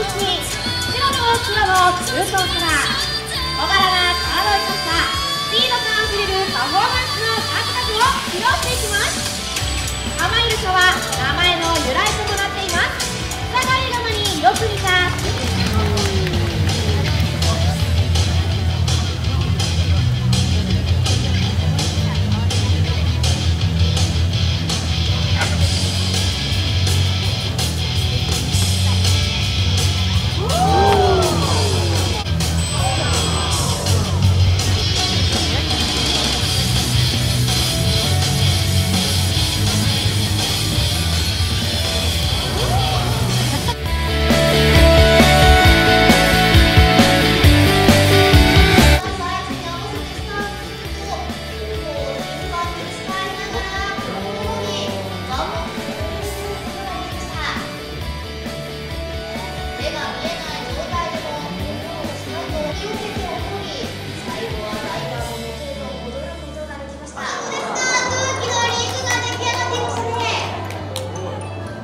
出身白の黒の中東から小柄な体を生かしたスピード感あふれるパフォーマンスの数々を披露していきますカマイルシャは名前の由来と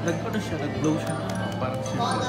Nag-ano siya, nag-glow siya. Parang siya.